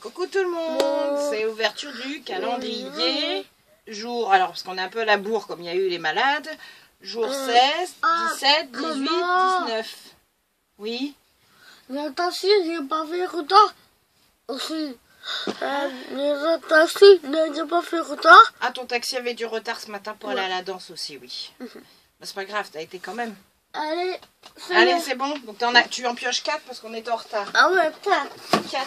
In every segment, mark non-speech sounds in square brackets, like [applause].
Coucou tout le monde, c'est ouverture du calendrier. Jour, alors parce qu'on a un peu la bourre comme il y a eu les malades. Jour 16, 17, 18, 19. Oui Le taxi, j'ai pas fait retard. Aussi. Euh, le taxi, j'ai pas fait retard. Ah, ton taxi avait du retard ce matin pour aller à la danse aussi, oui. Bah, c'est pas grave, t'as été quand même. Allez, c'est Allez, bon. c'est bon. Donc as, tu en pioches 4 parce qu'on est en retard. Ah ouais, putain. 4.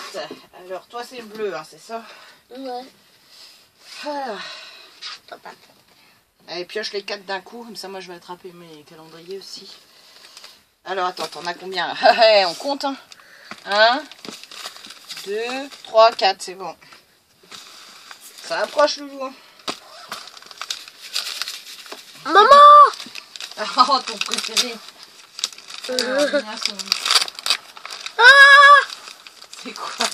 Alors, toi, c'est bleu, hein, c'est ça Ouais. Ah. Allez, pioche les 4 d'un coup. Comme ça, moi, je vais attraper mes calendriers aussi. Alors, attends, t'en as combien Ah, [laughs] On compte, hein 1, 2, 3, 4, c'est bon. Ça approche, Loulou. Maman Oh, ton préféré. Sont- Ah C'est quoi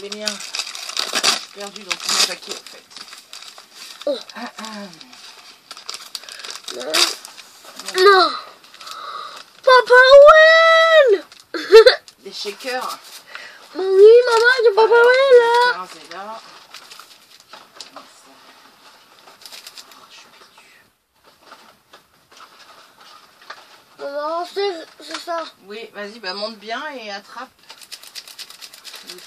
les miens. Je suis perdu dans tous mes paquets en fait. Oh. Ah, ah. Non Papa Noël Des shakers. Oui, maman, j'ai Papa Noël là Tiens, c'est là. Oh, je suis Maman, c'est ça. Oui, vas-y, bah monte bien et attrape. Le 17.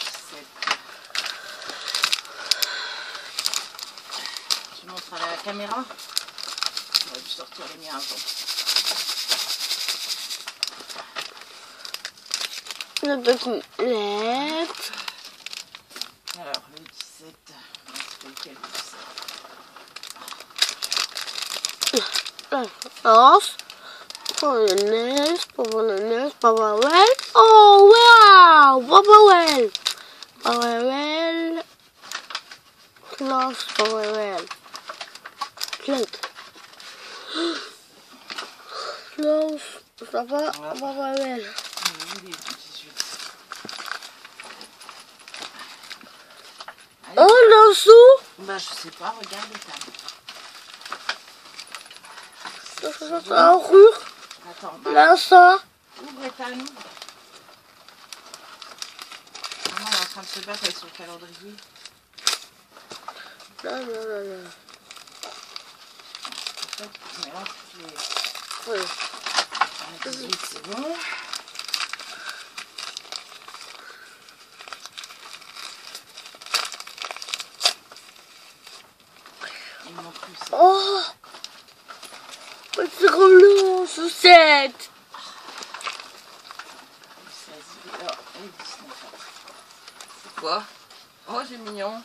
Tu montres à la caméra On va dû sortir les miens avant. Le petit lettre. Alors, le 17. C'est lequel le 17 Os. Pour le nez, pour le nez, Papa. Oh, wow! Papa Noël. Papa Noël. Klaus, Papa. Klaus, ça va, Papa du 18. Oh, le sous. Bah, je sais pas, regarde ta. Ça, ça, ça, ça, rue. Attends, bah, ça. ouvre ouvre. Maman elle est en train de se battre avec son calendrier. Là, là, là, là. En fait, on mélange toutes les. Oui. Le 18, c'est bon. Il manque plus ça. Oh C'est relou, sucette Le 16, il est là. Et le 19. C'est quoi Oh, c'est mignon.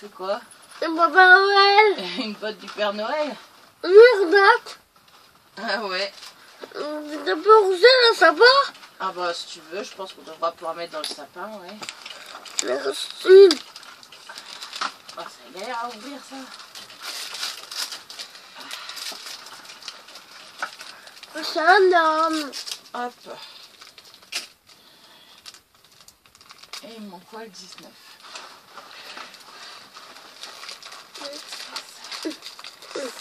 C'est quoi C'est Papa Noël [laughs] Une botte du Père Noël Merde Ah ouais. T'as pas roussé le sapin Ah bah si tu veux, je pense qu'on devra pouvoir mettre dans le sapin, ouais. Merci Ah, ça galère à ouvrir ça. C'est un homme Hop. Et il me manque quoi le 19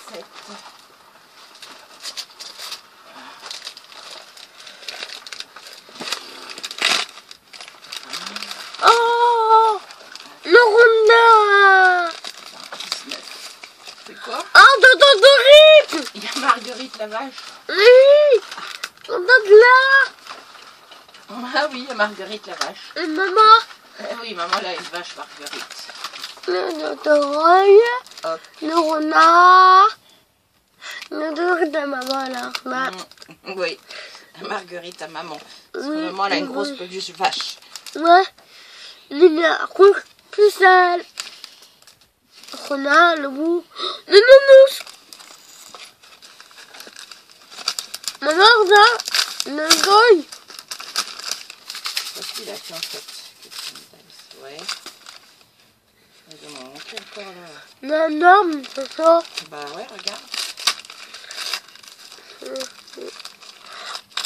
Sept. Oh Le 19. C'est quoi? Ah, Tonton Dorite Il y a Marguerite la vache. Oui Tonton de là? Ah oui, il y a Marguerite la vache. Et maman Eh oui, maman, elle a une vache Marguerite. Le Hop. Le renard Le Dorite de maman, là là. Mm, Oui, Marguerite à maman. Parce que Oui, maman, elle a une grosse peluche vache. Ouais. Lumière rouge, plus sale. Renard, le bout. Le nounous. Maman, regarde. Le goy. Qu'est-ce qu'il a fait en fait Ouais. Encore là. Homme, c'est ça. Bah ouais, regarde.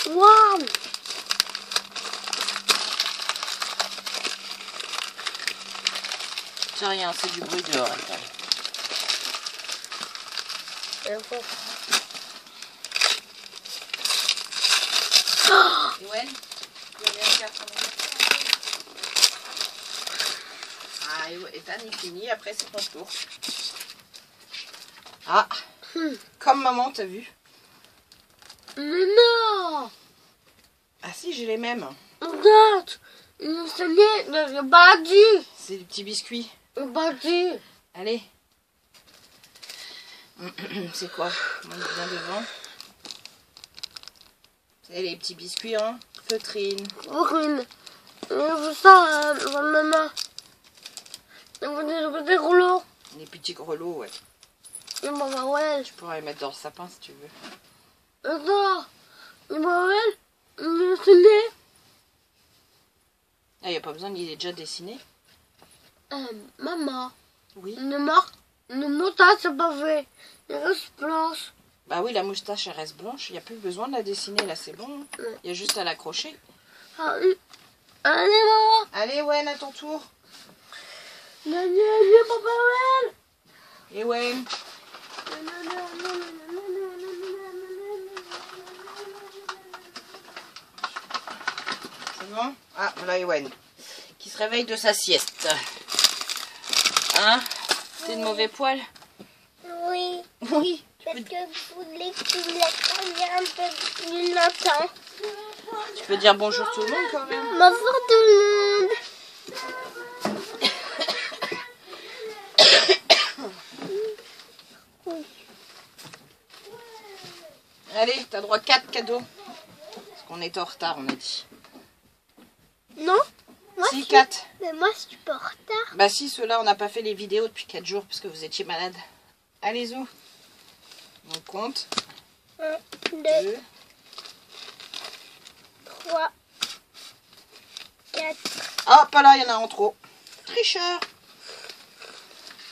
Waouh. C'est rien, c'est du bruit dehors. attends. Ah, Ethan est fini, après c'est ton tour. Ah, comme maman, t'as vu Mais non Ah si, j'ai les mêmes. Regarde Il mis dans le C'est des petits biscuits. Le bâti Allez. [clears throat] C'est quoi? Viens devant. C'est les petits biscuits en feutrine. Brune. Je veux ça, euh, ma maman. Je veux des, je des rouleaux. Les petits grelots, ouais. Et maman, ouais. Tu pourras les mettre dans le sapin si tu veux. Attends. Et maman, ouais. Il s'est mis. Ah, il n'y a pas besoin, il est déjà dessiné. Euh, maman. Oui. Une marque. Une moutarde, c'est pas fait. Il reste blanche. Bah oui, la moustache, elle reste blanche. Il n'y a plus besoin de la dessiner, là, c'est bon. Il y a juste à l'accrocher. Ah. Allez, maman. Allez, Wen, à ton tour. Allez, allez, papa, ouais. Et ouais. C'est bon? Ah, voilà Ewen. Qui se réveille de sa sieste. Hein? T'es de mauvais poil? Oui, Oui. Parce que vous voulez que vous un peu plus longtemps. Tu peux dire bonjour tout le monde quand même. Bonjour tout le monde. Allez, t'as droit à 4 cadeaux. Parce qu'on est en retard, on a dit. Non moi, Si, je- 4. Mais moi, je suis pas en retard. Bah si, ceux-là, on n'a pas fait les vidéos depuis 4 jours parce que vous étiez malade. Allez, où On compte. 1, 2, 2, 3, 4. Ah, pas là, il y en a en trop. Tricheur.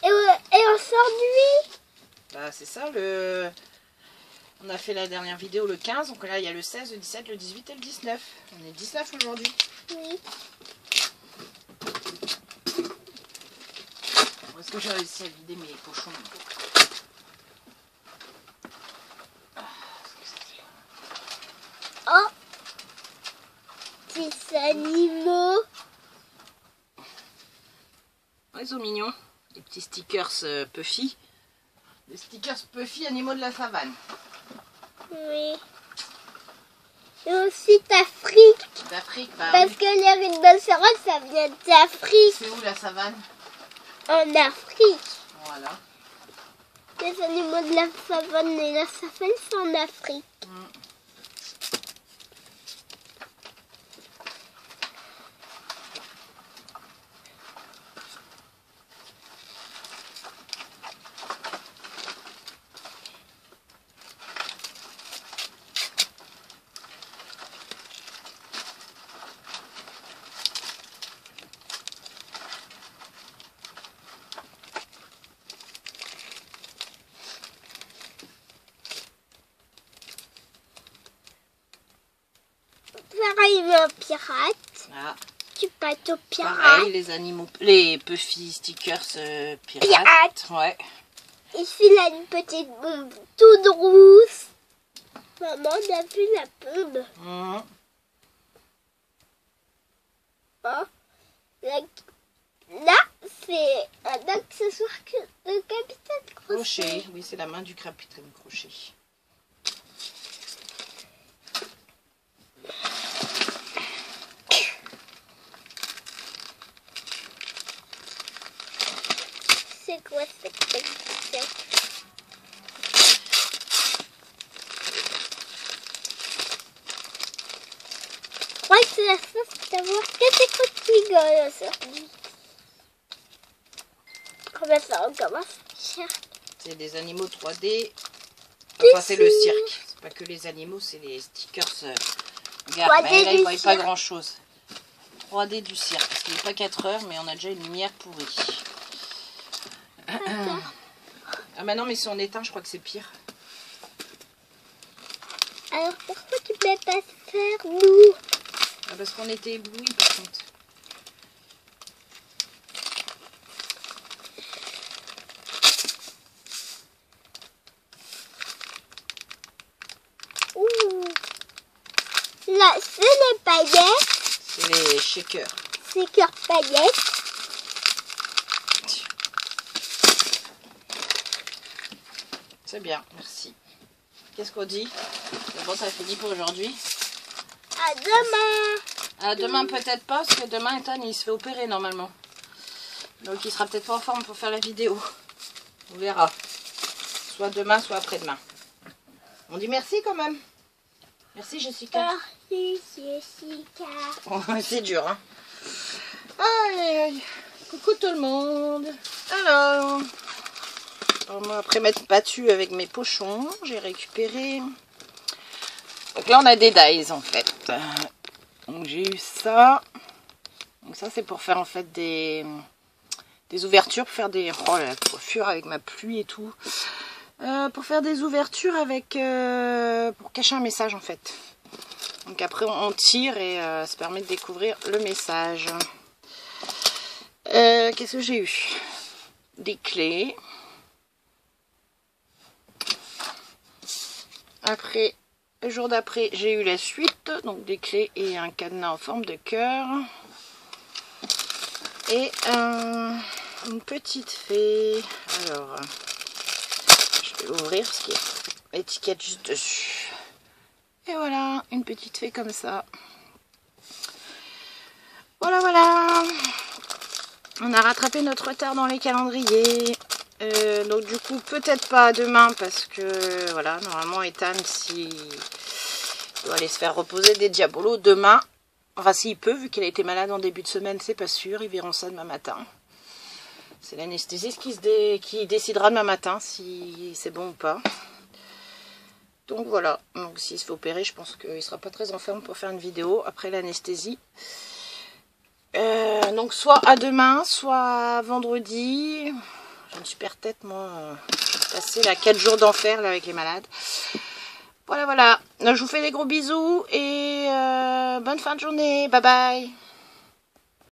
Et, euh, et on sort lui Bah c'est ça, le... On a fait la dernière vidéo le 15, donc là il y a le 16, le 17, le 18 et le 19. On est 19 aujourd'hui. Oui. Est-ce que j'ai réussi à vider mes pochons Oh Petits animaux. Ils sont mignons. Les petits stickers euh, Puffy. Les stickers Puffy animaux de la savane. Oui. Et aussi d'Afrique. D'Afrique, bah Parce oui. que les rhinocéros, ça vient d'Afrique. C'est où la savane? En Afrique. Voilà. Les animaux de la savane et la savane sont en Afrique. Pareil, un pirate. Ah, Tu bateau pirate. pareil, les animaux, les Puffy stickers euh, pirates. Pirate. Ouais. Ici, il a une petite bombe toute rousse. Maman, on a vu la bombe. Mhm. Hein? Là, là, c'est un accessoire que le capitaine Crochet. Crochet. Oui, c'est la main du capitaine Crochet. C'est la sauce d'avoir que des coups de rigolo aujourd'hui. Combien ça recommence C'est des animaux 3D. Enfin, c'est le cirque. C'est pas que les animaux, c'est les stickers. Euh, regarde, 3D bah, là, ils du voient pas grand chose. 3D du cirque. Parce qu'il n'est pas 4 heures, mais on a déjà une lumière pourrie. Ah, bah non, mais si on éteint, je crois que c'est pire. Alors pourquoi tu peux pas se faire nous Ah, parce qu'on était éblouis, par contre. Ouh. Là, c'est les paillettes. C'est les shakers. Cœur paillettes. C'est bien, merci. Qu'est-ce qu'on dit? C'est Bon, ça finit pour aujourd'hui. À demain. Ah, demain peut-être pas, parce que demain Ethan il se fait opérer normalement. Donc il sera peut-être pas en forme pour faire la vidéo. On verra. Soit demain, soit après-demain. On dit merci quand même. Merci Jessica. Merci, Jessica. [laughs] Oh, c'est dur, hein. Aïe, aïe, aïe. Coucou tout le monde. Alors, après m'être battue avec mes pochons, j'ai récupéré. Donc là, on a des dies en fait. Donc j'ai eu ça. Donc ça, c'est pour faire en fait des, des ouvertures, pour faire des. Oh la coiffure avec ma pluie et tout. Euh, pour faire des ouvertures avec. euh, pour cacher un message en fait. Donc après on tire et euh, ça permet de découvrir le message. Qu'est-ce que j'ai eu? Des clés. Après, le jour d'après, j'ai eu la suite. Donc des clés et un cadenas en forme de cœur. Et une petite fée. Alors, je vais ouvrir qu'il y a l'étiquette juste dessus. Et voilà, une petite fée comme ça. Voilà, voilà. On a rattrapé notre retard dans les calendriers. Euh, donc du coup, peut-être pas demain parce que voilà, normalement Ethan, s'il doit aller se faire reposer des diabolos demain, enfin s'il peut, vu qu'il a été malade en début de semaine, c'est pas sûr, ils verront ça demain matin. C'est l'anesthésiste qui, décidera demain matin si c'est bon ou pas. Donc voilà, donc s'il se fait opérer, je pense qu'il sera pas très en forme pour faire une vidéo après l'anesthésie. Euh, donc soit à demain, soit vendredi. J'ai une super tête moi. euh, passé là 4 jours d'enfer avec les malades. Voilà voilà. Je vous fais des gros bisous et euh, bonne fin de journée. Bye bye.